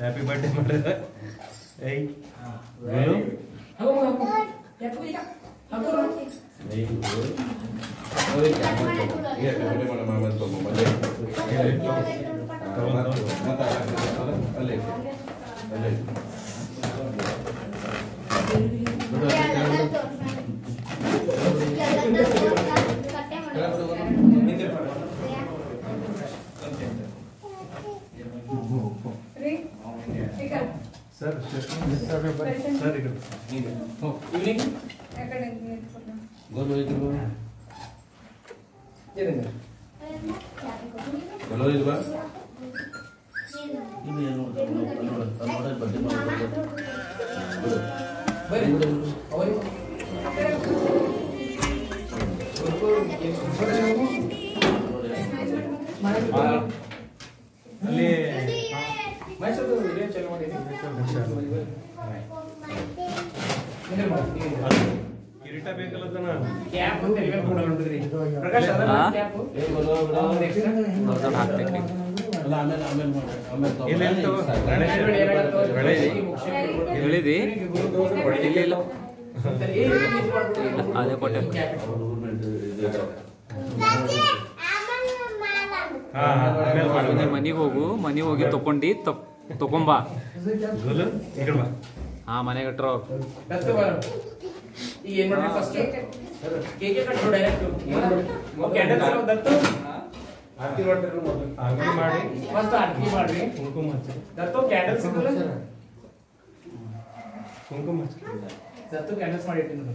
Happy birthday मतलब ए बोलो नहीं अरे क्या मतलब ये बर्थडे मतलब मामा तो मामा ले ले मत आ अले अले ಗಣೇಶ ಹೇಳಿದಿ ಇಲ್ಲ ಇಲ್ಲ ಅದೇ ಕೊಟ್ಟೆ ಹಾ ಆಮೇಲೆ ಮಾಡು. ನೀ ಮನೆಗೆ ಹೋಗು ಮನೆಗೆ ಹೋಗಿ ತಕೊಂಡಿ ತಕೊಂಬಾ ಗೋಲು ಈ ಕಡೆ ಬಾ ಮೈಸೂರು ವಿಡಿಯೋ ಚಾಲು ಮಾಡಿದ್ದೀನಿ. ಇರಿಟ ಬೇಕಲ್ಲ ಕ್ಯಾಪ್ ಅಂತ ಎಲ್ಲಿ ಕೂಡ ನೋಡಿದ್ರಿ. ಪ್ರಕಾಶ್ ಅದನ್ನ ಕ್ಯಾಪ್ ಹಾಕ್ಬೇಕು ಅಲ್ಲ ಆಮೇಲೆ ಆಮೇಲೆ ಮಾಡಿ ಆಮೇಲೆ ಹೇಳಿದಿ? ಇಲ್ಲ ಇಲ್ಲ. ಅದೇ ಕೊಟ್ಟೆ. ಮನೆಗೆ ಹೋಗು ಮನೆಗೆ ಹೋಗಿ ತಕೊಂಡಿ ತಕೊಂಬಾ ಹಾ ಮನೆಗೆ ಮಾಡಿ ಕುಂಕುಮ ದತ್ತು ಕ್ಯಾಂಡಲ್ಸ್ ಮಾಡಿ ಇಟ್ಟಿನ ಬಿಡು.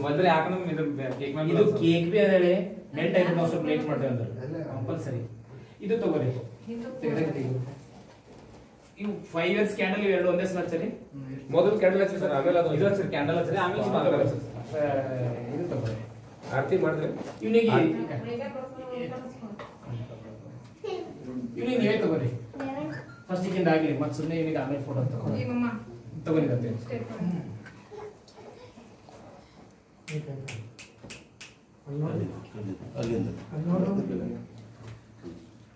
ಮೊದಲು ಇದು ಕೇಕ್ ಇದು ಕೇಕ್ ಬಿ ಅದೇ ನೆಟ್ ಐದು ನಾವು ಸ್ವಲ್ಪ ಮಾಡ್ತೇವೆ ಅಂದ್ರೆ ಕಂಪಲ್ಸರಿ ಇದು ತಗೋರಿ. ಇವು ಫೈವ್ ಇಯರ್ಸ್ ಕ್ಯಾಂಡಲ್ ಎರಡು ಒಂದೇ ಸಲ ಹಚ್ಚರಿ ಮೊದಲು ಕ್ಯಾಂಡಲ್ ಹಚ್ಚಿ ಸರ್ ಆಮೇಲೆ ಅದು ಇದು ಹಚ್ಚರಿ ಕ್ಯಾಂಡಲ್ ಹಚ್ಚರಿ ಆಮೇಲೆ ಆ, ಇದು ತಗೋರಿ ಆರತಿ ಮಾಡಿದ್ರೆ? ಇವನಿಗೆ ಇವನಿಗೆ ನೀವೇ ತಗೋರಿ ಫಸ್ಟ್ ಇಕ್ಕಿಂದ ಆಗ್ಲಿ ಮತ್ತೆ ಸುಮ್ಮನೆ ಇವನಿಗೆ ಆಮೇಲೆ photo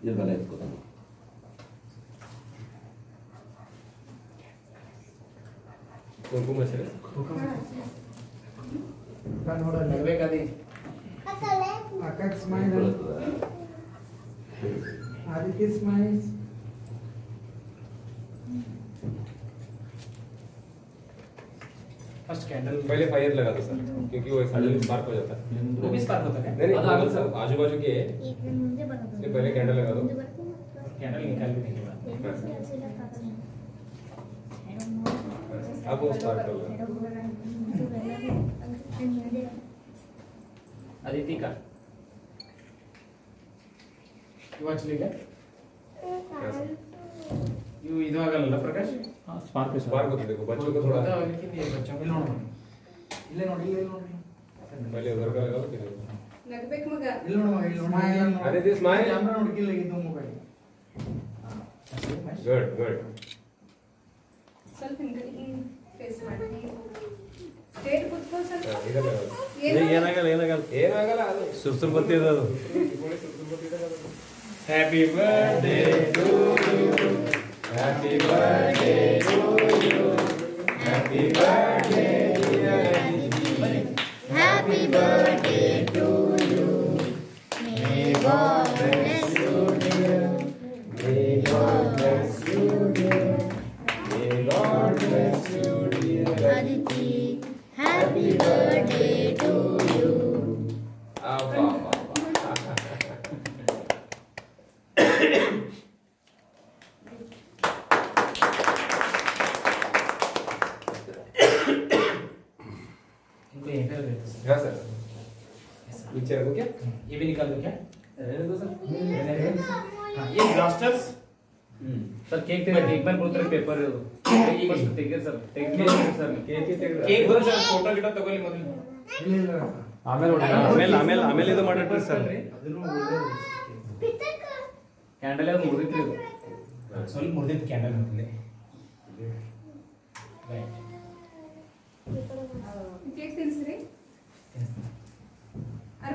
irgalezkotan. Hukum meselesi. Hukum meselesi. Kan hoda lagve kadi. Akaks minus. Adikis minus. पहले फायर लगा था सर क्योंकि वो स्पार्क हो जाता है। वो भी स्पार्क होता है। नहीं नहीं आजू बाजू के पहले कैंडल लगा दो। कैंडल निकाल के अब वो स्पार्क होगा अदिति का वाच लेगा यू इदागल प्रकाश? ಸ್ಪಾರ್ಕ್ ಸ್ಪಾರ್ಕ್ ಗೊತ್ತಿದೆ ಬಚ್ಚು ಗೊತ್ತಾ ಲಿಖಿನ್ ಇದೆ ಬಚ್ಚು ಇಲ್ಲ ನೋಡಿ ಇಲ್ಲ ನೋಡಿ ಇಲ್ಲ ನೋಡಿ ಮೊಬೈಲ್ ವರ್ಗ ಆಗುತ್ತೆ ನಗಬೇಕು ಮಗ ಇಲ್ಲ ನೋಡಿ ಇಲ್ಲ ನೋಡಿ ಅದೇ ದಿಸ್ ಮೈ ಕ್ಯಾಮೆರಾ ನೋಡಿಕಿಲ್ಲ ಇದು ಮೊಬೈಲ್ ಗುಡ್ ಗುಡ್ ಸ್ವಲ್ಪ ಹಿಂಗಡಿ ಫೇಸ್ ಮಾಡಿ ಸ್ಟೇಟ್ ಕುತ್ಕೋ ಸ್ವಲ್ಪ ಏನಾಗಲ್ಲ ಏನಾಗಲ್ಲ ಏನಾಗಲ್ಲ ಅದು ಸುರ್ಸುರ್ ಬರ್ತಿದೆ ಅದು happy birthday to you Happy birthday to you. Happy birthday, dear Happy birthday. नीचे रखो क्या ये भी निकाल दो क्या रहने दो सर हाँ, ये ब्लास्टर्स ಸರ್ ಕೇಕ್ ತೆಗೆ ಕೇಕ್ ಮೇಲೆ ಕೊಡ್ತಾರೆ ಪೇಪರ್ ಇದು ಫಸ್ಟ್ ತೆಗೆ ಸರ್ ತೆಗೆ ಸರ್ ಕೇಕ್ ತೆಗೆ ಕೇಕ್ ಬರೋ ಸರ್ ಫೋಟೋ ಗಿಟೋ ತಗೊಳ್ಳಿ ಮೊದಲು ಇಲ್ಲ ಇಲ್ಲ ಆಮೇಲೆ ಹೊಡಿ ಆಮೇಲೆ ಆಮೇಲೆ ಆಮೇಲೆ ಇದು ಮಾಡಿಟ್ರಿ ಸರ್ ಅದನ್ನು ಒಳ್ಳೆ ಕ್ಯಾಂಡಲ್ ಅದು ಮುರಿದ್ರಿ ಇದು ಸ್ವಲ್ಪ ಮುರಿದಿತ್ತು ಕ್ಯಾಂಡಲ್ ಮೊದಲೇ ಕೇಕ್ ತಿನ್ಸ್ರಿ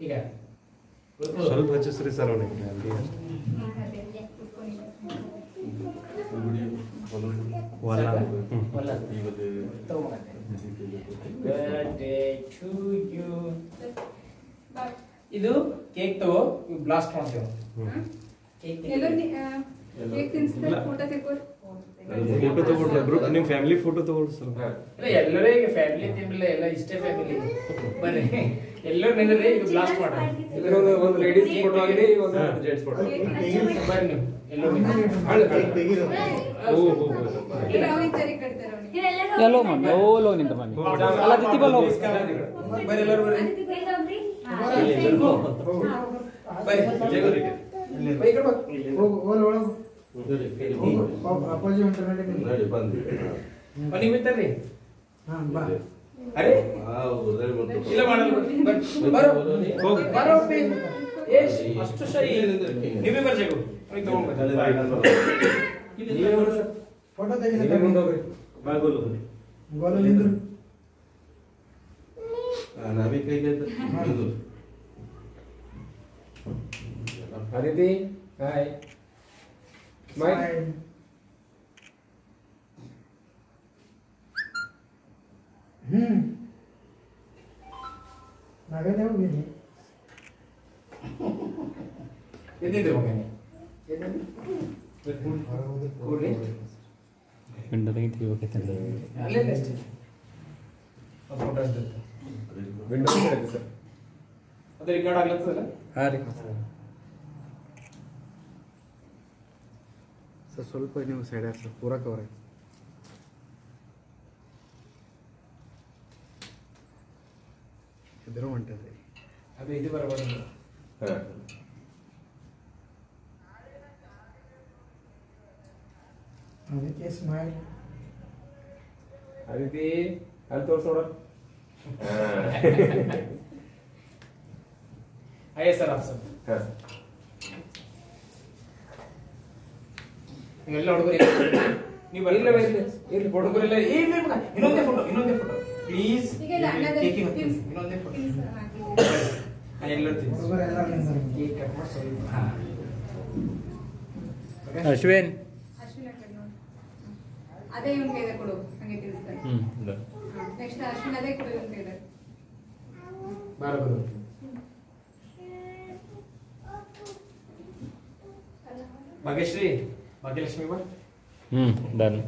ಈಗ ಸ್ವಲ್ಪ ಹಚ್ಚಿಸ್ರಿ ಸರ್ ಅವನಿಗೆ ವಲ್ಲ ಹ್ಮ್. ಒಲ್ಲ ತಗೋ ಮಗ ಬರ್ಡೇ ಟು ಯು ಇದು ಕೇಕ್ ತಗೋ ಬ್ಲಾಸ್ಟ್ ಮಾಡ್ತೇವೆ ಕೇಕ್ ಫೋಟೋ ನಿಮ್ಮ ಫ್ಯಾಮಿಲಿ ಫೋಟೋ ತಗೊಂಡ್ರು ಸರ್. ಇಲ್ಲ ಎಲ್ಲರೇ ಈಗ ಫ್ಯಾಮಿಲಿ ತಿಂಬಿಲ್ಲ ಎಲ್ಲ ಇಷ್ಟೇ ಫ್ಯಾಮಿಲಿ ಬನ್ನಿ. ಎಲ್ಲರೂ ನಿಂದ್ರೆ ಈಗ ಬ್ಲಾಸ್ಟ್ ಮಾಡೋಣ. ಒಂದು ಒಂದು ಲೇಡೀಸ್ ಫೋಟೋ ಆಗಲಿ ಒಂದು ಜೆಂಟ್ಸ್ ಫೋಟೋ ಬನ್ನಿ ಎಲ್ಲರೂ ಓ ಎಲ್ಲೋ ನಿಂತ ಎಲ್ಲರೂ ಇಲ್ಲಿ ಬೈ ಕಡೆ ಅಪ್ಪಾಜಿ ಹೊಂಟಾರ ನಡಿ ಬನ್ನಿ. ಮನೆಗೆ ಬಿತ್ತಾರ್ರಿ ಹಾ ಬಾ ಅರೆ ಇಲ್ಲ ಮಾಡಲ್ಲ ಬರ್ರಿ. ಬರೋ ಹೋಗಿ. ಬರೋ ಅಪ್ಪಿ. ಏಶ್ ಅಷ್ಟು ಸರಿ ನೀವೇ ಬರ್ರಿ ಜಗು ಹೋಗಿ ತಗೊಂಡ್ಬರ್ರಿ ಫೋಟೋ ನೀವೇ ಮುಂದೆ ಹೋಗ್ರಿ ಬಾಗೋಲು ಗೋಲ ನಿಂದ್ರು Aditi hi smile Smile. Mike. Hmm. Maganda mo yun eh. Yan din mo kanya. Window ಇದೆ ಸರ್ ಅದು ರೆಕಾರ್ಡ್ ಆಗ್ಲತ್ತದಲ್ಲ ಹಾಂ ರೀ ಸರ್ ಸ್ವಲ್ಪ ನೀವು ಸೈಡ್ ಆಗಿ ಸರ್ ಪೂರ ಕವರ್ ಆಯ್ತು ಇದ್ರೂ ಹೊಂಟದ್ರಿ ಅದು ಇದು ಬರಬಾರ್ದು ಹಾ ಅದಕ್ಕೆ ಸ್ಮೈಲ್ ಅದಿತಿ ಅಲ್ಲಿ ತೋರ್ಸ್ ನೋಡ ಅಯ್ಯ ಸರ್ ಆಪ್ಸರ್ ಹಾ ನೀವೆಲ್ಲ ಹುಡುಗರು ನೀವು ಇಲ್ಲ ಇಲ್ಲ. ಇಲ್ಲಿ ಹುಡುಗರೆಲ್ಲ ಏನ್ ಇನ್ನೊಂದೇ ಫೋಟೋ ಇನ್ನೊಂದೇ ಫೋಟೋ ಪ್ಲೀಸ್ ಇನ್ನೊಂದೇ ಫೋಟೋ ಅಶ್ವಿನ್. ಅದೇ ಇವನ್ ಕೊಡು. ನೆಕ್ಸ್ಟ್ ಅಶ್ವಿನ್ ಅದೇ ಕೊಡು ಭಾಗ್ಯಶ್ರೀ ಭಾಗ್ಯಲಕ್ಷ್ಮಿ ಬಾ ಹ್ಞೂ ಡನ್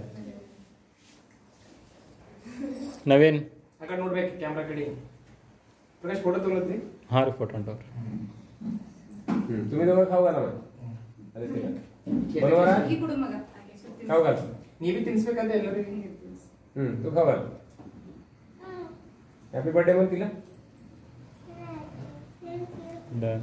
ನವೀನ್ ಆ ಕಡೆ ನೋಡ್ಬೇಕು ಕ್ಯಾಮ್ರಾ ಕಡೆ ಪ್ರಕಾಶ್ ಫೋಟೋ ತಗೊಳತ್ತಿ ಹಾಂ ರೀ ಫೋಟೋ ಹೊಂಟವ್ರಿ हम्म, तुम्ही दोघं खाऊ घाला मग अदिती बरोबर आहे ಅಕ್ಕಿ ಕೊಡು ಮಗ ಹಾಗೆ ಸ್ವಲ್ಪ ತಿನ್ಸು. खाऊ घाल ನೀವೇ ತಿನ್ಸ್ಬೇಕಾದ್ರೆ ಎಲ್ಲರಿಗೂ ಹಿಂಗೆ ತಿನ್ಸು. हम्म, तू खाऊ घाल हॅपी बर्थडे बोल तिला ಡನ್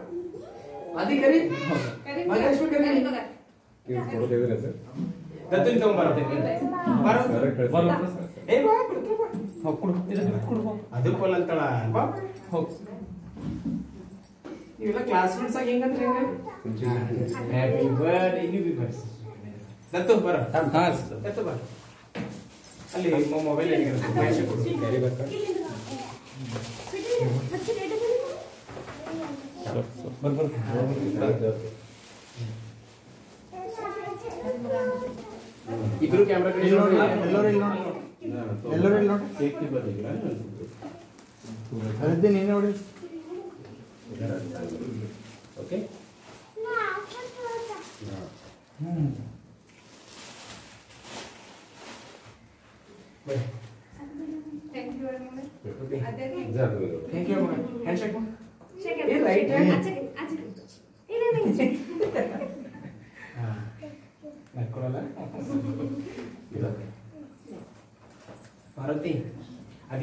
ಅದಿ ಕರಿ ಕರಿ ಭಾಗ್ಯಲಕ್ಷ್ಮಿ ಕರಿ ಕರಿ ತಗೋ. ನೀವು ಫೋಟೋ ತೆಗೆದಿಲ್ಲ ಸರ್ ದತ್ತು ನೀ ತಗೊಂಡ್ ಬಾರೋ ಬಾರೋ ಸರ್ ಕಳ್ಸಿ. ಬಾರೋ ಏ ಬಾ ಬಿಡು ಬಾ ಹೋಗ್ ಕುಡು ಇದು ಕುಡು ಬಾ ಅದು ಕೊಲ್ಲ ಅಂತಳ ಬಾ ಹೋಗ್ ನೀವೆಲ್ಲ ಕ್ಲಾಸ್ಮೇಟ್ಸ್ ಆಗಿ ಹೆಂಗಂದ್ರೆ ಹೆಂಗ ಹ್ಯಾಪಿ ಬರ್ತ್ಡೇ ನೀವು ಬಿ ಬರ್ಸ್ ದತ್ತು ಬರ ಹಾ ದತ್ತು ಬರ ಅಲ್ಲಿ ಮೊಬೈಲ್ ಹಿಡಿದ್ರೆ ಫ್ಲಾಶ್ ಕೊಡು ಕ್ಯಾರಿ ಬರ್ತಾ बरबर इधर कैमरा कर yellow yellow yellow yellow yellow एक के बाद दिख रहा है अरे दिन नहीं ओडे ओके ना हम्म bye thank you ma'am thank you ma'am handshake ma'am shake ये राइट है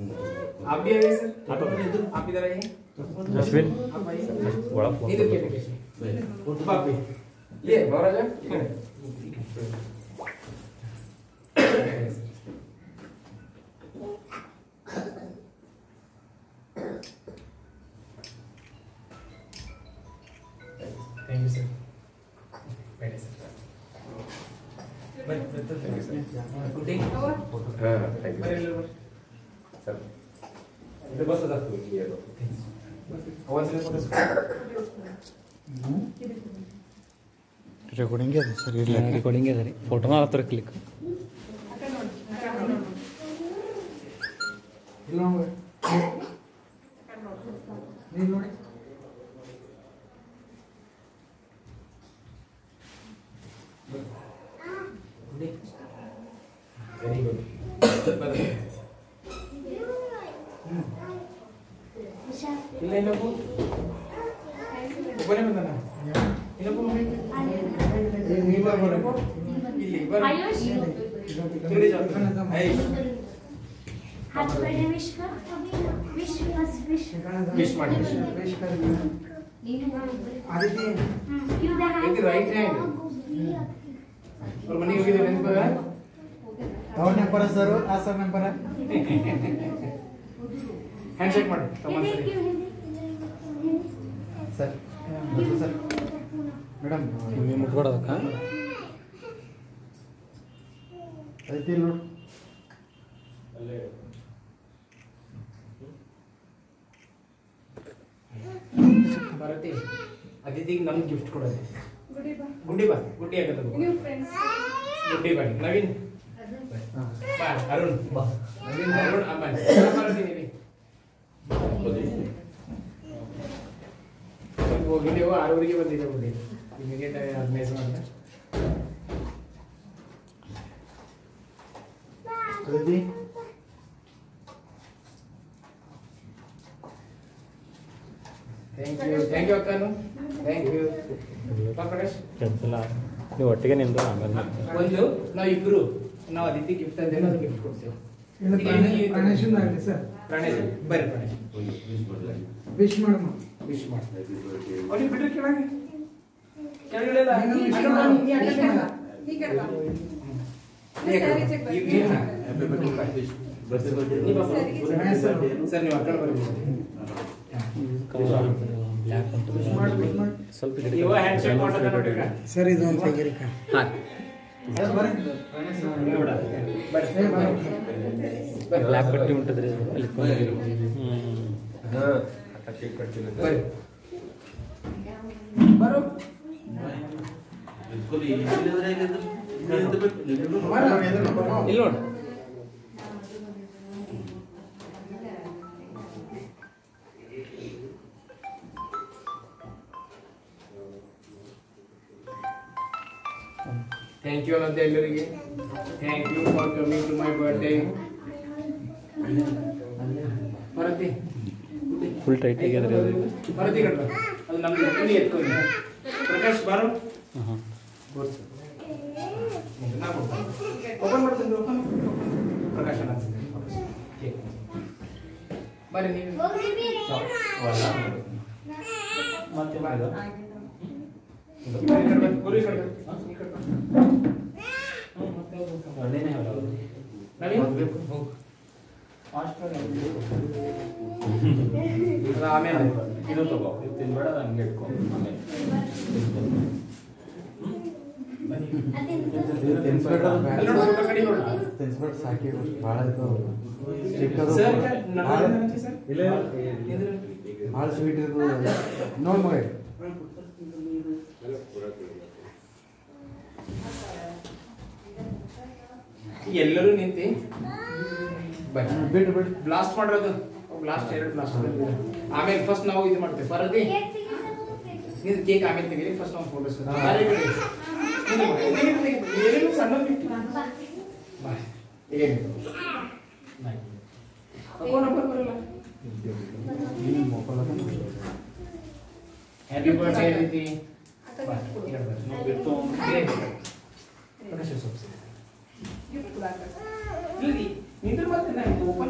आप भी आइए सर? आप इधर आइए। अश्विन आप आइए। बड़ा इधर के बाप भी ये महाराजा सर इधर बस अदा तू ये लो आवाज ले फोटो ರೆಕಾರ್ಡಿಂಗ್ ಅದು ಸರ್ ಇಲ್ಲ ರೆಕಾರ್ಡಿಂಗ್ ಸರಿ ಫೋಟೋನ ಹತ್ರ ಕ್ಲಿಕ್ ಆ ಕಡೆ ನೋಡಿ ಆ ಕಡೆ ನೋಡಿ ಇಲ್ಲ ನೋಡಿ ಆ ಕಡೆ ನೋಡಿ ನೀವು ನೋಡಿ ವೆರಿ ಗುಡ್ ಇಲ್ಲ ಇನ್ನೊಬ್ಬ ಒಬ್ಬನೇ ಬಂದನ ಇನ್ನೊಬ್ಬ ಮಗ? ಇಲ್ಲ ಬರ ಇಲ್ಲಿ ಬರ ಆಯುಷ್ ತಿರುಗಿ ಜಾಗ. ಐ, ಹ್ಯಾಪಿ ಬರ್ಡೇ ವಿಶ್ ಕರ್ ವಿಶ್ ಫಸ್ಟ್ ವಿಶ್ wish ಮಾಡಿ ವೇಷ ಕರೀಲಿ. ಆದಿತ್ಯ ಯು ದ ಇದು right hand. ಅವ್ರ ಮನೆಗೆ ಹೋಗಿದ್ದೀವಿ ನೆನಪಾಗ ಅವ್ರ ನೆಂಪರ ಸರ್ ಆ ಸರ್ ನೆಂಪರ ಹ್ಯಾಂಡ್ ಶೇಕ್ ಮಾಡಿ ತಮ್ಮ ಸರಿ ಸರ್ ಗೊತ್ತು ಸರ್ ಮೇಡಮ್ ನೀವು ಮುಟ್ಕೊಡೋದಕ್ಕ ಐತಿ ನೋಡಿ. ಭಾರತಿ ಅತಿಥಿಗೆ ನಮ್ಗೆ ಗಿಫ್ಟ್ ಕೊಡೋದು. ಗುಡಿ ಬಾ. ಗುಂಡಿ ಆಗತ್ತ ಗುಡ್ಡಿ ಬಾ ನವೀನ್. ಬಾ ಅರುಣ್. ಬಾ. ನವೀನ್ ಅರುಣ್ ಅಮ್ಮ ಭಾರತಿ ನೀವಿ ಹೋಗಿದ್ದೆವು ಆರೂವರೆಗೆ ಬಂದಿದ್ದೆ ಗುಡ್ಡಿ ಇಮಿಡಿಯೇಟ್ ಆರ್ಗನೈಸ್ ಮಾಡಿದೆ. Aditya thank you thank you ಅಕ್ಕನು. Thank you Prakash ಕೆಲ್ಸಲ್ಲ. ನೀವು ಒಟ್ಟಿಗೆ ನಿಂದು ಆಮೇಲೆ ಒಂದು ನಾವು ಇಬ್ರು ನಾವು ಅದಿತಿ ಗಿಫ್ಟ್ ಅಂತ ಅದು ಗಿಫ್ಟ್ ಕೊಡ್ತೇವೆ. ಪ್ರಾಣೇಶ್ ಬರ್ರಿ ಪ್ರಾಣೇಶ್ ವಿಶ್ ಮಾಡಮ್ಮ. ವಿಶ್ ಮಾಡಿ ಅವ್ರಿಗೆ ಬಿಡ್ರಿ ಕೆಳಗೆ ಕೆಳಗಿಳಿಯಲ್ಲ ನೀನು wish ಅಣ್ಣ, ಮಾಡು. ನೀ ಅಣ್ಣ wish ಕಡೆ ಮಾಡು. ಬಾ. ಈ ಕಡೆ ಬಾ ನೀ ಆ ಕಡೆ ಸರಿ ಬಾ. ಚೆಕ್ ಈ- ಈ- ನೀ ಬಾ. ಗಣೇಶ್ ಸರ್ ಸರ್ ನೀವು ಆ ಕಡೆ ಬರ್ರಿ ಬ್ಲ್ಯಾಕ್ ವಿಶ್ ಮಾಡಿ ವಿಶ್ ಮಾಡಿ ಸ್ವಲ್ಪ ಇವ ಹ್ಯಾಂಡ್ ಶೇಕ್ ಮಾಡ್ತಾನೆ ನೋಡ್ರಿ ಈಗ. ಸರ್ ಇದು ಒಂದು ತೆಗೀರಿಕ ಸರ್ ಬರ್ರಿ ನೋಡ. ಬರ್ರಿ. ಏ, ಬರ್ರಿ. ಬರ್ರಿ. ಬ್ಲ್ಯಾಕ್ ಪಟ್ಟಿ ಉಂಟದ್ರಿ ಅಲ್ಲಿ चेक करते रहते बरोबर बिल्कुल ये नज़र आएगा एकदम हमारा इधर बनाओ इलोड ಥ್ಯಾಂಕ್ ಫುಲ್ ಟೈಟ್ ಆಗಿದ್ರೆ ಅದು ಭರತಿ ಕಟ್ಟ ಅದು ನಮ್ಗೆ ಎತ್ಕೊಂಡು ಎತ್ಕೊಂಡು ಪ್ರಕಾಶ್ ಬಾರು ಓಪನ್ ಮಾಡ್ತೀನಿ ಓಪನ್ ಪ್ರಕಾಶ್ ಅಣ್ಣ ಕೇಕ್. ಬರ್ರಿ ನೀವು ಮತ್ತೆ ಬಾರು. ಈ ಕಡೆ ಬರ್ರಿ, ಗುರು ಈ ಕಡೆ ಬರ್ರಿ. ಈ ಕಡೆ ಬರ್ರಿ. ಹ್ಮ್, ಮತ್ತೆ ಹೋಗ್ಬೇಕು. ನವೀನ್? ಹೋಗು. ಅದು ಆಮೇಲೆ ಇದು ತಗೋ ಇದು ತಿನ್ಬೇಡ ಹಂಗೆ ಇಟ್ಕೊ ಆಮೇಲೆ ಅಲ್ಲಿ ನೋಡು, ಊಟ ಕಡೆ ನೋಡು. ತಿನ್ಸ್ಬಿಟ್ಟು ಸಾಕಿ ಭಾಳ ಸರ್, ನನ್ನ ಏನಂತೆ ಸರ್? ಭಾಳ ಸ್ವೀಟ್ ಇರ್ತದೆ ನೋಡಿ ಮಗ ಎಲ್ಲರೂ ನಿಂತಿ ಬರ್ರಿ ಬಿಟ್ಟು ಬಿಟ್ಟು ಬ್ಲಾಸ್ಟ್ ಮಾಡಿರೋದು ಬ್ಲಾಸ್ಟ್ ಎರಡು ಬ್ಲಾಸ್ಟ್ ಆಮೇಲೆ ಫಸ್ಟ್ ನಾವು ಇದು ಮಾಡ್ತೇವೆ ಬರದಿ ಇದು ಕೇಕ್ ಆಮೇಲೆ ತೆಗೀರಿ ಫಸ್ಟ್ ನಾವು ಫೋಟೋಸ್ ಏನೇನು ಸಣ್ಣ ಹ್ಯಾಪಿ ಬರ್ಡೇ ರೀತಿ 煮詰まってないとお米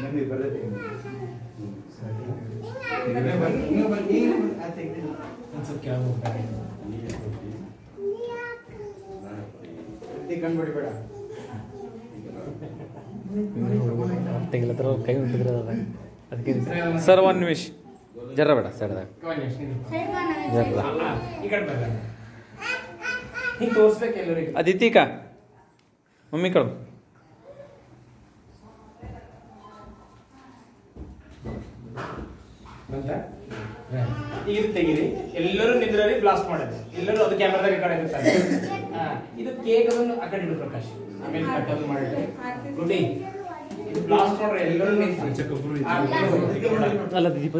ನಮಗೆ ಬರ್ತೈತೆ ನೀವು ಬನ್ನಿ ನೀವು ಬನ್ನಿ ನೀವು ಬನ್ನಿ ಆ ತೆಗ್ದಿಲ್ಲ ಒಂದು ಸ್ವಲ್ಪ ಕೆಳಗೆ ಹೋಗ್ತಾರೆ ಪ್ರತಿ ಕಣ್ ಬಿಡಬೇಡ ತೆಗಿಲತ್ರ ಕೈ ಉಂಟಿದ್ರೆ ಅದ ಅದಕ್ಕೆ ಸರ್ ಒನ್ ನಿಮಿಷ ಜರ ಬೇಡ ಸೈಡ್ದಾಗ ಜರ ಈ ಕಡೆ ಬರ ಹಿಂಗೆ ತೋರಿಸ್ಬೇಕು ಎಲ್ಲರಿಗೆ ಅದಿತಿಕ ಮಮ್ಮಿ ಕಡು ಬಂತ ಈಗ ತೆಗೀರಿ. ಎಲ್ಲರೂ ನಿಂದ್ರಲ್ಲಿ ಬ್ಲಾಸ್ಟ್ ಮಾಡೋದು. ಎಲ್ಲರೂ ಅದು ಕ್ಯಾಮ್ರಾದ ರೆಕಾರ್ಡ್ ಆಗಿರ್ತಾರೆ. ಇದು ಕೇಕ್ ಅದನ್ನು ಆ ಕಡೆ ಇಡು ಪ್ರಕಾಶ್. ಆಮೇಲೆ ಕಟ್ ಅದು ಮಾಡಿದ್ರೆ ಗುಡಿ ಇದು ಬ್ಲಾಸ್ಟ್ ಮಾಡ್ರೆ ಎಲ್ಲರೂ. ಅಲ್ಲ ದೀಪ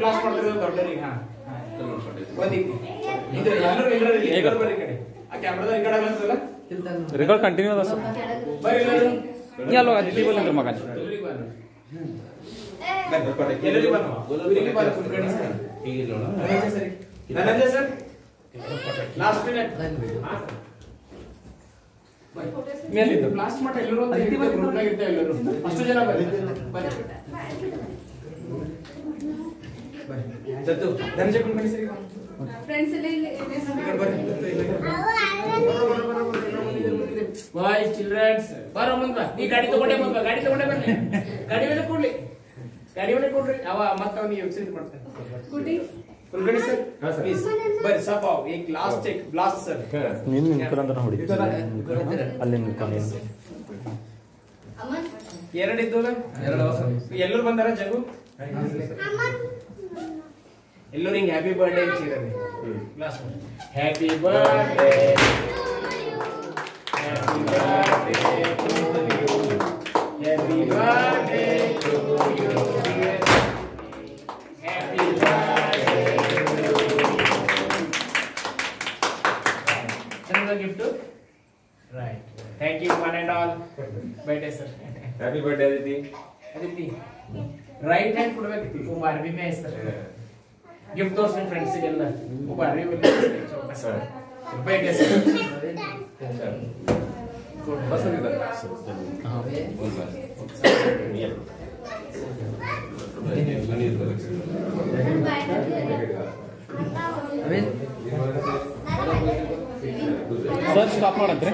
ಬ್ಲಾಸ್ಟ್ ಮಾಡ್ತಾರೆ ಹಾ. ನಿಂದ್ರಲ್ಲಿ ಕಡೆ. ಆ ರೆಕಾರ್ಡ್ ಕಂಟಿನ್ಯೂ ಅದ ಸರ್. ಎಲ್ಲರೂ. ನೀ ಅಲ್ವಾ ಮಗ ಮೇಲಿದ್ದು. ಎಲ್ಲರೂ ಎಲ್ಲರೂ. ಅಷ್ಟು ಜನ ಬರ್ರಿ ಬರ್ರಿ ಬರ್ರಿ ದತ್ತು ಧನಂಜಯ ಕುಲಕರ್ಣಿ ಸರ್ ಫ್ರೆಂಡ್ಸ್ ಎಲ್ಲ ಇಲ್ಲಿ ಇಲ್ಲಿ ಬಾಯ್ ಚಿಲ್ಡ್ರನ್ಸ್ ಬರೋ ಮುಂದ ನೀ ಗಾಡಿ ತಗೊಂಡೇ ಬಂದ ಗಾಡಿ ತಗೊಂಡೇ ಬರ್ಲಿ ಗಾಡಿ ಮೇಲೆ ಕೊಡ್ಲಿ. ಗಾಡಿ ಮೇಲೆ ಕೊಡ್ರಿ ಅವ ಮತ್ತೆ ಅವ್ನಿಗೆ ವೆಬ್ಸೈಟ್ ಮಾಡ್ತಾನೆ ಗುಡಿ ಕುಲಕರ್ಣಿ ಸರ್ ಪ್ಲೀಸ್ ಬರ್ರಿ ಸಾಪ್ ಅವ್ ಈಗ ಲಾಸ್ಟ್ ಚೆಕ್ ಬ್ಲಾಸ್ಟ್ ಸರ್ ನೀನು ನಿಂತ್ಕೊಂಡ್ರೆ ಹೊಡಿ ಅಲ್ಲಿ ನಿಂತ್ಕೊಂಡು ಎರಡು ಇದ್ದವ ಎಲ್ಲರೂ ಬಂದಾರ ಜಗು ಎಲ್ಲರೂ ಹಿಂಗ್ ಹ್ಯಾಪಿ ಬರ್ಡೇ ಅಂತೀರಿ last happy birthday happy birthday happy birthday right thank you one and all birthday sir happy birthday Aditi Aditi right hand ಕೊಡ್ಬೇಕು ಒಬ್ಬ ಅರ್ಬಿ ಮೇ ಸರ್ ಗಿಫ್ಟ್ ತೋರ್ಸ್ ನಿಮ್ಮ ಫ್ರೆಂಡ್ಸಿಗೆಲ್ಲ ಒಬ್ಬ ಅರ್ಬಿ ಮೇಲೆ ರೂಪಾಯಿ बस हो गया हाँ वन क्लास ಸರ್ ಸ್ಟಾಪ್ ಮಾಡಂತ್ರಿ